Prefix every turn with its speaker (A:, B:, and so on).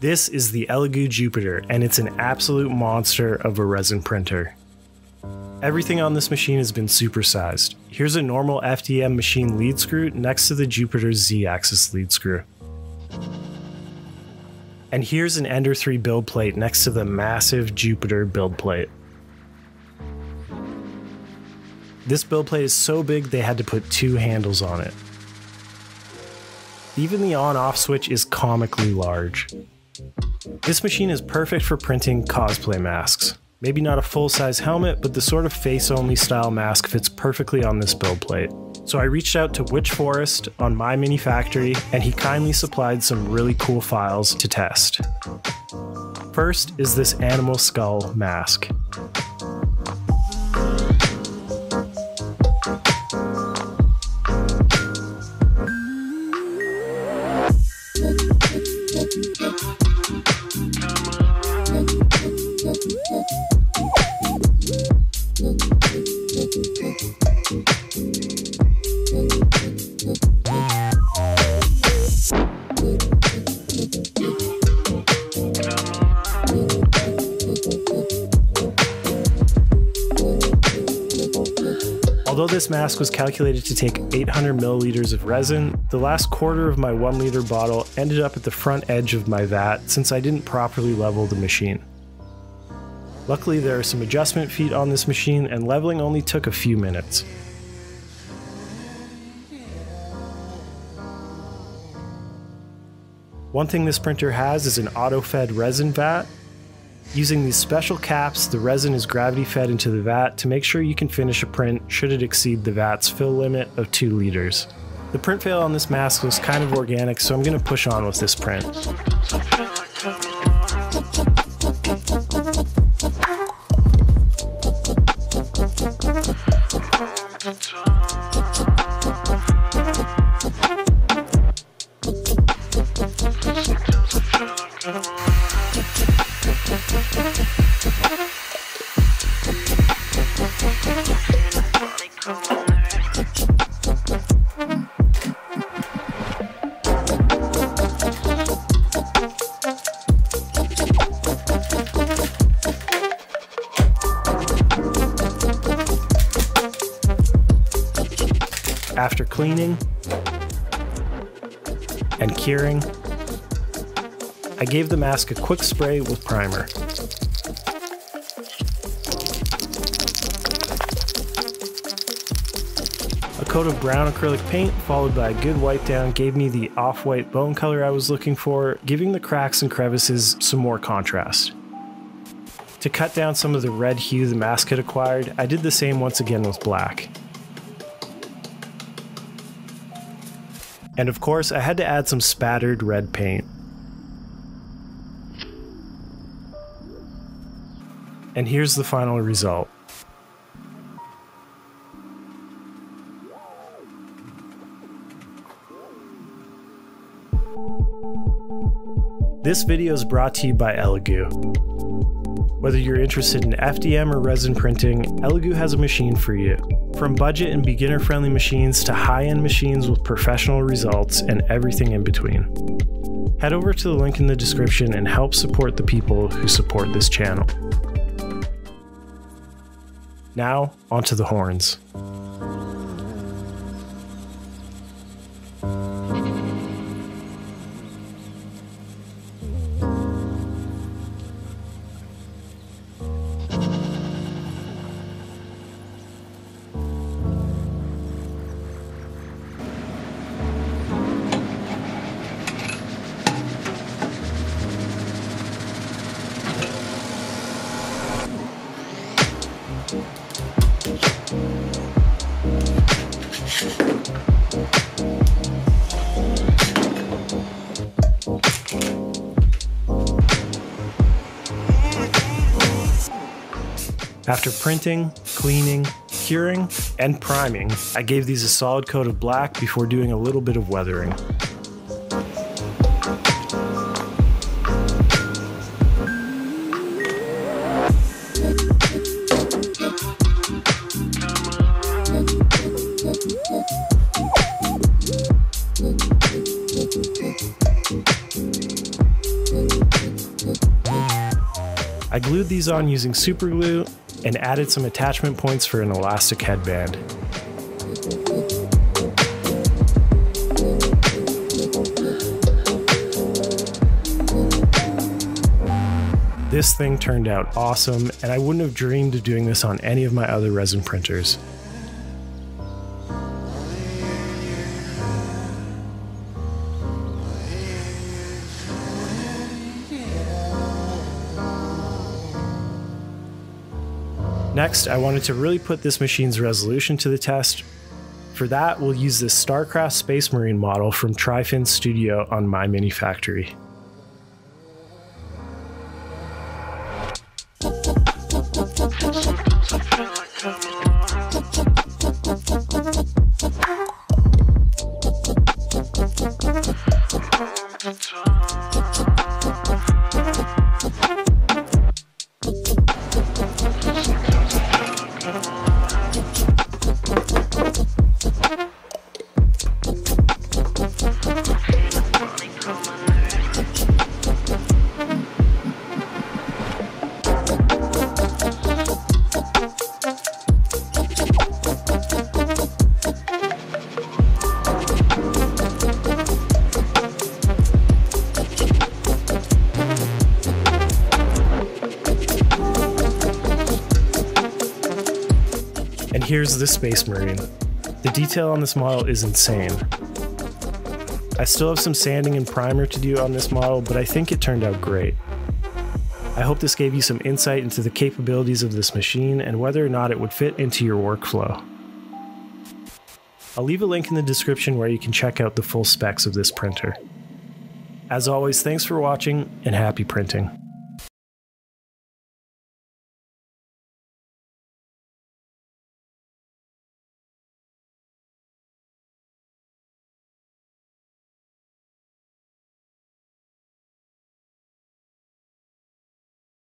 A: This is the Elegoo Jupiter, and it's an absolute monster of a resin printer. Everything on this machine has been supersized. Here's a normal FDM machine lead screw next to the Jupiter's Z-axis lead screw. And here's an Ender 3 build plate next to the massive Jupiter build plate. This build plate is so big they had to put two handles on it. Even the on-off switch is comically large. This machine is perfect for printing cosplay masks. Maybe not a full-size helmet, but the sort of face-only style mask fits perfectly on this build plate. So I reached out to Witch Forest on My Mini Factory, and he kindly supplied some really cool files to test. First is this animal skull mask. Although this mask was calculated to take 800 milliliters of resin, the last quarter of my 1 liter bottle ended up at the front edge of my vat since I didn't properly level the machine. Luckily, there are some adjustment feet on this machine, and leveling only took a few minutes. One thing this printer has is an auto-fed resin vat. Using these special caps, the resin is gravity fed into the vat to make sure you can finish a print should it exceed the vat's fill limit of 2 liters. The print fail on this mask was kind of organic, so I'm going to push on with this print. After cleaning and curing, I gave the mask a quick spray with primer. A coat of brown acrylic paint followed by a good wipe down gave me the off-white bone color I was looking for, giving the cracks and crevices some more contrast. To cut down some of the red hue the mask had acquired, I did the same once again with black. And of course, I had to add some spattered red paint. And here's the final result. This video is brought to you by Elegoo. Whether you're interested in FDM or resin printing, Elegoo has a machine for you. From budget and beginner friendly machines to high end machines with professional results and everything in between. Head over to the link in the description and help support the people who support this channel. Now, onto the horns. After printing, cleaning, curing, and priming, I gave these a solid coat of black before doing a little bit of weathering. I glued these on using super glue and added some attachment points for an elastic headband. This thing turned out awesome, and I wouldn't have dreamed of doing this on any of my other resin printers. Next, I wanted to really put this machine's resolution to the test. For that, we'll use this StarCraft Space Marine model from Trifin Studio on my Mini Factory. And here's the Space Marine. The detail on this model is insane. I still have some sanding and primer to do on this model, but I think it turned out great. I hope this gave you some insight into the capabilities of this machine and whether or not it would fit into your workflow. I'll leave a link in the description where you can check out the full specs of this printer. As always, thanks for watching and happy printing.